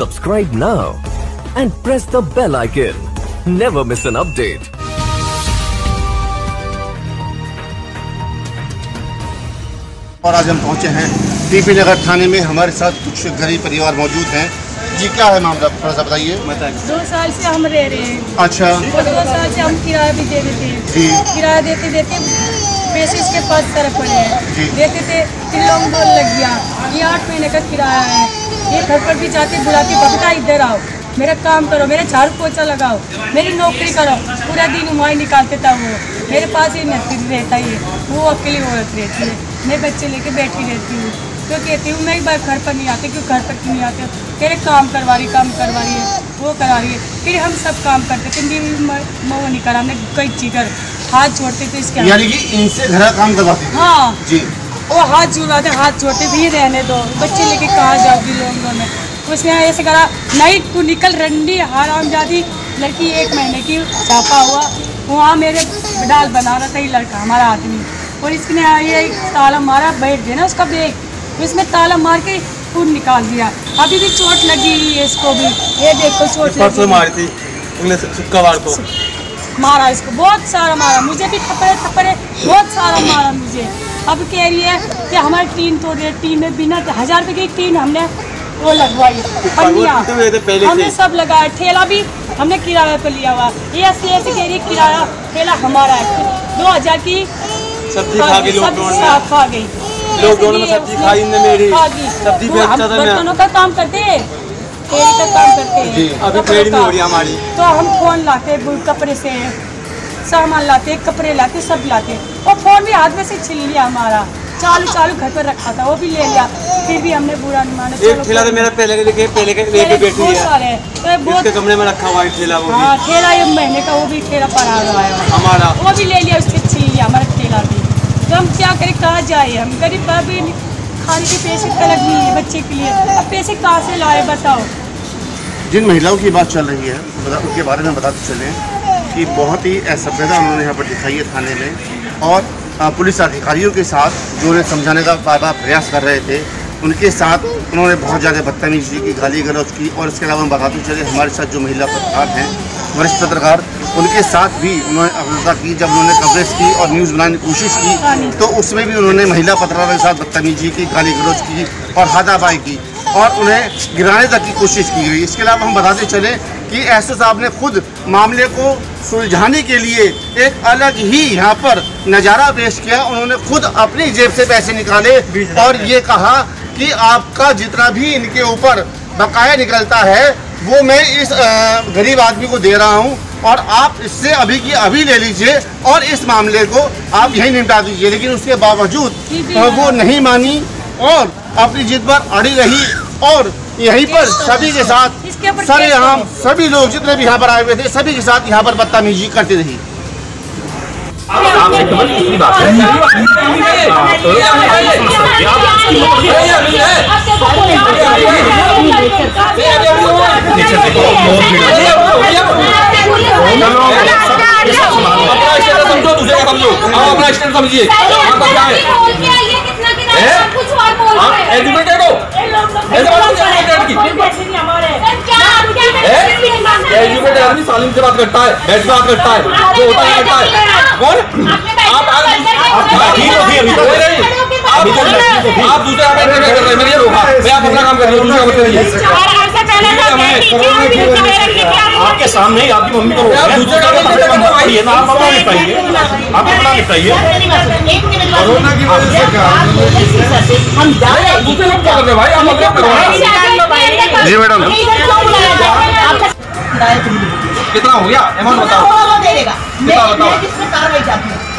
Subscribe now and press the bell icon. Never miss an update. और आज हम पहुँचे हैं टीपी नगर थाने में। हमारे साथ कुछ गरीब परिवार मौजूद हैं। जी क्या है मामला? थोड़ा सा बताइए दो साल से हम रह रहे हैं। अच्छा। दो साल से हम किराया भी दे देते जी। हैं किराया देते देते पैसे इसके पास सर पड़े। हैं। देते थे फिर लॉकडाउन लग गया ये आठ महीने का किराया है? ये घर पर भी जाके बुलाती बबता इधर आओ। मेरा काम करो मेरे झाड़ू पोछा लगाओ। मेरी नौकरी करो। पूरा दिन वहाँ निकालते था वो। मेरे पास ही नहीं रहता ही वो अकेली औरत रहती है। मैं बच्चे लेके बैठी रहती हूँ। तो कहती हूँ मैं एक बार घर पर नहीं आती क्यों घर पर क्यों नहीं आते? तेरे काम करवा रही काम करवा रही है वो करा रही है। फिर हम सब काम करते थे मेरी वो नहीं करा हमने कई चीकर हाथ जोड़ते थे इसके यानी कि इनसे घर का काम करवाते हैं। हाँ। जी। वो हाथ जुड़वाते हाथ जोड़ते भी रहने दो। बच्चे लेके कहाँ जाओगी लोग में? उसने ऐसे करा नहीं तू निकल रंडी हराम जाती लड़की एक महीने की छापा हुआ। वहाँ मेरे डाल बना रहा था ये लड़का हमारा आदमी। और इसने ये ताला मारा बैठ गया ना उसका बैग। तो इसमें ताला मार के खून निकाल दिया। अभी भी चोट लगी हुई है इसको भी। ये देखो चोट लगी मारी थी शुक्रवार को। मारा इसको बहुत सारा मारा। मुझे भी थप्पड़े थप्पड़े बहुत सारा मारा मुझे। अब कह रही है कि हमारी टीन तोड़ रही है टीन में बिना हज़ार रुपए की टीन हमने वो लगवाई पन्नियाँ हमने सब लगाया ठेला भी हमने किराए पर लिया हुआ। ये ऐसे ऐसे कह रही किराया ठेला हमारा है। दो हज़ार की सब्ज़ी खा गई खा गई। में सब्ज़ी खाई मेरी। खा गई। बर्तनों का काम करते हैं। फेरी का काम करते जी। हैं अभी कपड़ों नहीं हो रही हमारी। तो हम फ़ोन लाते कपड़े से। सामान लाते कपड़े लाते सब लाते। और फ़ोन भी हाथ में से छीन लिया हमारा। चालू चालू घर पर रखा था वो भी ले लिया। फिर भी हमने बुरा नहीं माना एक ठेला तो मेरा पहले के लेके पहले के बैठी बहुत है। तो बहुत कमरे में रखा हुआ है ठेला वो हाँ ठेला ये महीने का वो भी ठेला पड़ा हुआ है। हमारा। वो भी ले लिया उसके छीन लिया हमारा ठेला भी। तो हम क्या करें कहाँ जाए? हम गरीब भी खाने के पैसे तलक नहीं है बच्चे के लिए। अब पैसे कहाँ से लाए बताओ? जिन महिलाओं की बात चल रही है, बता- उनके बारे में बताते चलें कि बहुत ही असभ्यता उन्होंने यहाँ पर दिखाई है थाने में और पुलिस अधिकारियों के साथ जो उन्हें समझाने का बार बार प्रयास कर रहे थे, उनके साथ उन्होंने बहुत ज़्यादा बदतमीजी की, गाली गलौज की और इसके अलावा हम बताते चले हमारे साथ जो महिला पत्रकार हैं, वरिष्ठ पत्रकार, उनके साथ भी उन्होंने अग्रता की, जब उन्होंने कवरेज की और न्यूज़ बनाने की कोशिश की तो उसमें भी उन्होंने महिला पत्रकारों के साथ बदतमीजी की, गाली गलौज की और हाथापाई की। और उन्हें गिराने तक की कोशिश की गई। इसके अलावा हम बताते चले कि एस साहब ने खुद मामले को सुलझाने के लिए एक अलग ही यहाँ पर नज़ारा पेश किया। उन्होंने खुद अपनी जेब से पैसे निकाले और ये कहा कि आपका जितना भी इनके ऊपर बकाया निकलता है वो मैं इस गरीब आदमी को दे रहा हूँ और आप इससे अभी की अभी ले लीजिए और इस मामले को आप यहीं निपटा दीजिए। लेकिन उसके बावजूद वो नहीं मानी और अपनी जिद पर अड़ी रही और यहीं पर सभी के साथ सर यहाँ सभी लोग जितने भी यहाँ पर आए हुए थे सभी के साथ यहाँ पर बदतमीजी करती रही। है है समझिए। है? एजुकेटेड हो ऐसे बात नहीं एजुकेटेड की एजुकेटेड आदमी सालिम से बात करता है बैठ बात करता है जो होता है करता है कौन आप आप हो हो आप आप दूसरे का काम कर रहे हैं मैंने ये रोका मैं आप अपना काम कर रही हूँ दूसरे का मत करिए आपके सामने ही आपकी मम्मी को रोक आप दूसरे काम है हैं आप अपना निपटाइए आप अपना निपटाइए कोरोना की वजह से क्या? हम जा रहे हैं। दूसरे लोग क्या कर रहे भाई? आप अपने अपने जी मैडम। कितना हो गया? अमाउंट बताओ। कितना बताओ?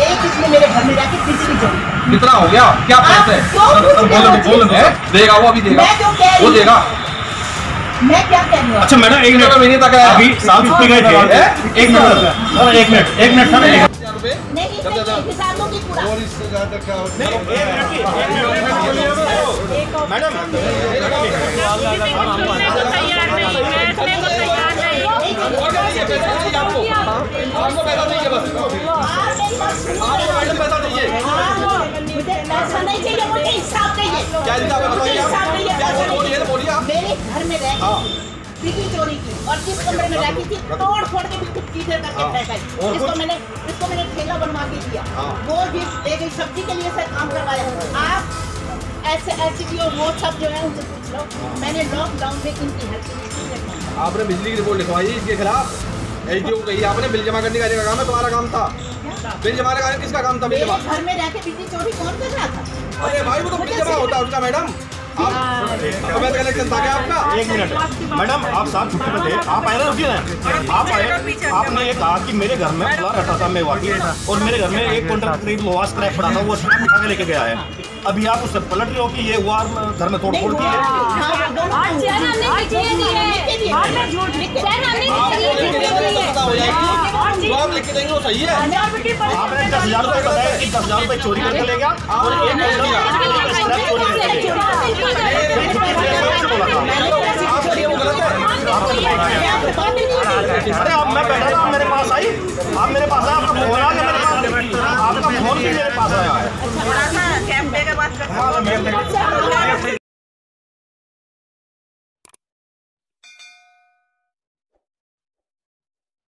एक मेरे घर में जाके जोड़ी कितना हो गया? क्या पैसे? क्यों बोल बोल है देगा वो अभी देगा। वो देगा। मैं क्या कह रही हूँ अच्छा मैडम एक मिनट अभी साफ़ छुट्टी गए थे एक मिनट एक मिनट एक मिनट सर एक नहीं नहीं, किसानों की पूरा और इससे ज़्यादा क्या होता है आपको पैसा चाहिए बस आपको मैडम पैसा चाहिए मुझे पैसा नहीं चाहिए मुझे हिसाब चाहिए क्या हिसाब बताइए मेरे घर में रह बिजली चोरी की और जिस कमरे में थी तोड़ फोड़ के बिल्कुल करके फेंका इसको मैंने इसको मैंने ठेला बनवा के दिया। हाँ। वो भी ले गई सब्ज़ी के लिए सर काम करवाया। आप ऐसे ऐसे भी वो सब जो है उनसे पूछ लो। मैंने लॉकडाउन में इनकी हेल्प की। आपने बिजली की रिपोर्ट लिखवाई इसके खिलाफ? को कही आपने बिल जमा करने का काम है तुम्हारा काम था। बिल जमा का किसका काम था बिल जमा? घर में रह बिजली चोरी कौन कर रहा था? अरे भाई वो तो बिल जमा होता है उसका मैडम। कलेक्शन था क्या आपका? एक मिनट। मैडम आप छुट्टी पे थे आप आए ना रुकिए ना आप आए आपने ये कहा कि मेरे घर में खुला रखा था मैं वाकई और मेरे घर में एक क्विंटल करीब लोहा स्क्रैप पड़ा था वो स्क्रैप उठा के लेके गया है। अभी आप उससे पलट रहे हो कि ये हुआ घर में तोड़ फोड़ की है। हाँ, है। तो हो जाएगी जो आप लिख के देंगे वो सही है। आपने दस हज़ार रुपये बताया कि दस हज़ार रुपये चोरी करके ले गया? और एक क्विंटल स्क्रैप चोरी करके ले गया आप ये वो गलत है अरे अब मैं बैठा था आप मेरे पास आई। आप मेरे पास आए आपका फ़ोन आ गया मेरे पास। आपका फ़ोन भी मेरे पास आया। है बाद हाँ, मैं-